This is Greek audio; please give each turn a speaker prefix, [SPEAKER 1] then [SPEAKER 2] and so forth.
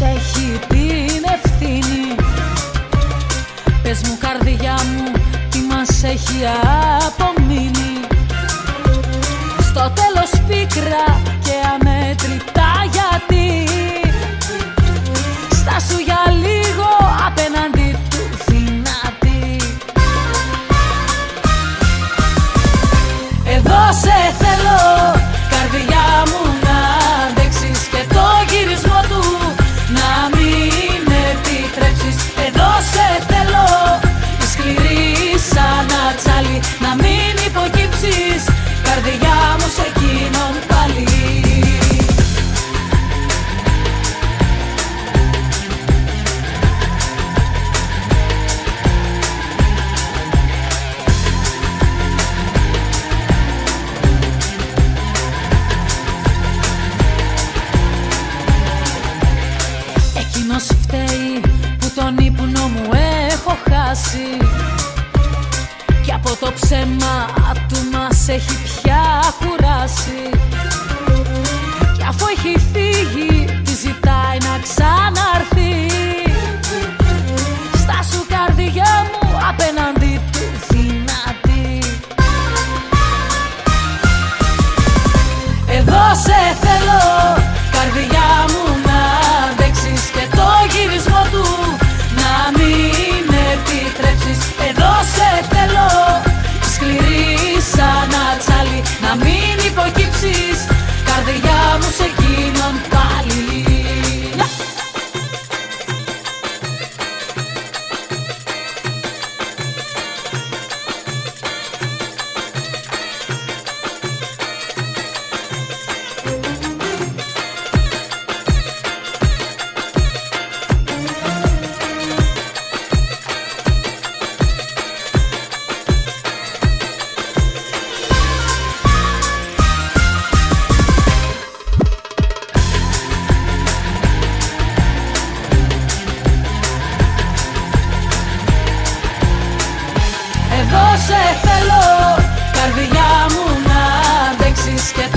[SPEAKER 1] έχει την ευθύνη. Πες μου καρδιά μου τι μας έχει απομείνει. Στο τέλος πίκρα και αμέτρητα γιατί. Στάσου για λίγο απέναντι του δυνατή Εδώ σε θέλω τον ύπνο μου έχω χάσει. Και από το ψέμα του μας έχει πια θέλω καρδιά μου να αντέξεις και